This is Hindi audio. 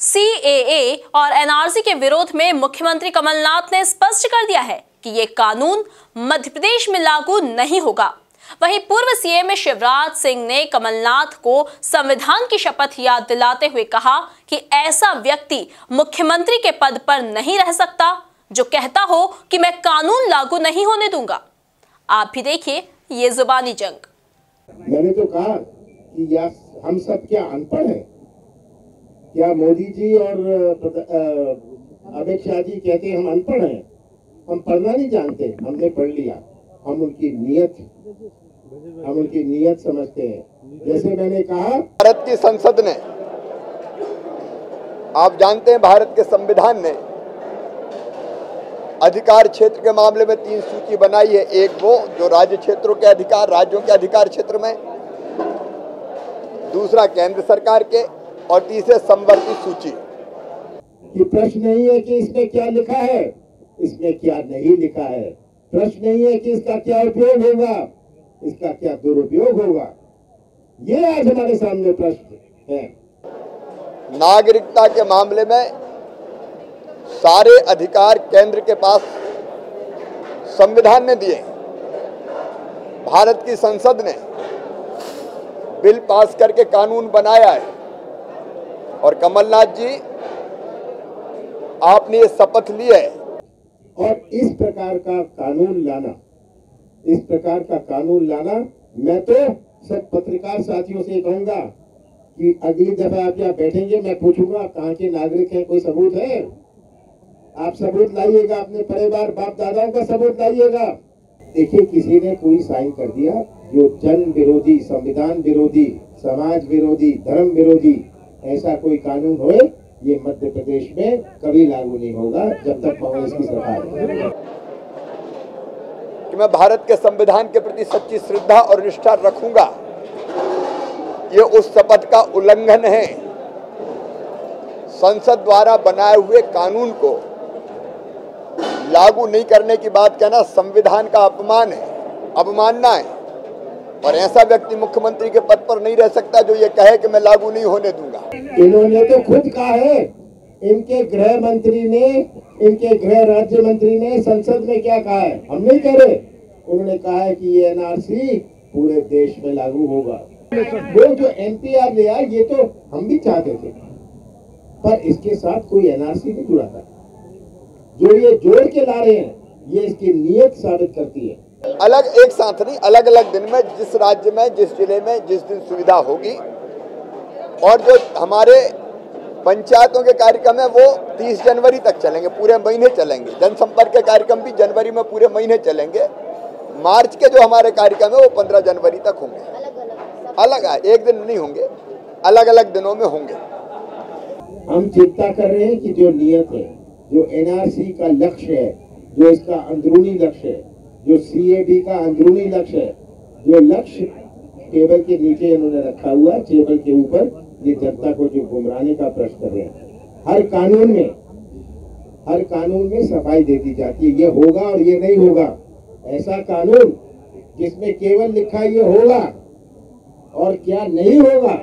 सीएए और एनआरसी के विरोध में मुख्यमंत्री कमलनाथ ने स्पष्ट कर दिया है कि ये कानून मध्य प्रदेश में लागू नहीं होगा। वहीं पूर्व सीएम शिवराज सिंह ने कमलनाथ को संविधान की शपथ याद दिलाते हुए कहा कि ऐसा व्यक्ति मुख्यमंत्री के पद पर नहीं रह सकता, जो कहता हो कि मैं कानून लागू नहीं होने दूँगा। आप भी देखिए ये जुबानी जंग। मैंने तो कहा कि हम सब क्या अनपढ़ हैं? क्या मोदी जी और अमित शाह जी कहते हम अनपढ़ हैं। हम पढ़ना नहीं जानते। हमने पढ़ लिया। हम उनकी नियत हम उनकी नियत समझते हैं। जैसे मैंने कहा, भारत की संसद ने, आप जानते हैं भारत के संविधान ने, अधिकार क्षेत्र के मामले में तीन सूची बनाई है। एक वो, जो राज्य क्षेत्रों के अधिकार, राज्यों के अधिकार क्षेत्र में, दूसरा केंद्र सरकार के और तीसरे की सूची। कि प्रश्न नहीं है कि इसमें क्या लिखा है। इसमें क्या नहीं लिखा है। प्रश्न नहीं है कि इसका क्या उपयोग होगा। इसका क्या दुरुपयोग होगा। ये आज हमारे सामने प्रश्न है। नागरिकता के मामले में सारे अधिकार केंद्र के पास संविधान ने दिए। भारत की संसद ने बिल पास करके कानून बनाया है। और कमलनाथ जी, आपने ये शपथ ली है। और इस प्रकार का कानून लाना, इस प्रकार का कानून लाना, मैं तो सब पत्रकार साथियों से कहूँगा कि अगली दफ़ा आप यहाँ बैठेंगे, मैं पूछूँगा कहाँ के नागरिक हैं, कोई सबूत है? आप सबूत लाइएगा अपने परिवार, बाप दादाओं का सबूत लाइएगा। देखिए, किसी ने कोई साइन कर दिया, जो जन विरोधी, संविधान विरोधी, समाज विरोधी, धर्म विरोधी ऐसा कोई कानून होए, ये मध्य प्रदेश में कभी लागू नहीं होगा जब तक कांग्रेस की सरकार कि मैं भारत के संविधान के प्रति सच्ची श्रद्धा और निष्ठा रखूँगा, ये उस शपथ का उल्लंघन है। संसद द्वारा बनाए हुए कानून को लागू नहीं करने की बात कहना संविधान का अपमान है, अपमानना है। और ऐसा व्यक्ति मुख्यमंत्री के पद पर नहीं रह सकता जो ये कहे कि मैं लागू नहीं होने दूँगा। इन्होंने तो खुद कहा है, इनके गृह मंत्री ने, इनके गृह राज्य मंत्री ने संसद में क्या कहा है? हम नहीं कह रहे। उन्होंने कहा है कि ये एनआरसी पूरे देश में लागू होगा। वो जो एनपीआर ले आए, ये तो हम भी चाहते थे। पर इसके साथ कोई एनआरसी नहीं जुड़ा था। जो ये जोड़ के ला रहे हैं, ये इसकी नीयत साबित करती है। अलग एक साथ नहीं अलग अलग दिन में, जिस राज्य में, जिस ज़िले में, जिस दिन सुविधा होगी। और जो हमारे पंचायतों के कार्यक्रम है, वो 30 जनवरी तक चलेंगे, पूरे महीने चलेंगे। जनसंपर्क के कार्यक्रम भी जनवरी में पूरे महीने चलेंगे। मार्च के जो हमारे कार्यक्रम है, वो 15 जनवरी तक होंगे। अलग है, एक दिन नहीं होंगे अलग अलग दिनों में होंगे। हम चिंता कर रहे हैं कि जो नियत है, जो एनआरसी का लक्ष्य है, जो इसका अंदरूनी लक्ष्य है जो सीएबी का अंदरूनी लक्ष्य है, जो लक्ष्य टेबल के नीचे इन्होंने रखा हुआ है, टेबल के ऊपर ये जनता को जो गुमराने का प्रश्न कर रहे हैं। हर कानून में, हर कानून में सफ़ाई दे दी जाती है, ये होगा और ये नहीं होगा। ऐसा कानून जिसमें केवल लिखा ये होगा और क्या नहीं होगा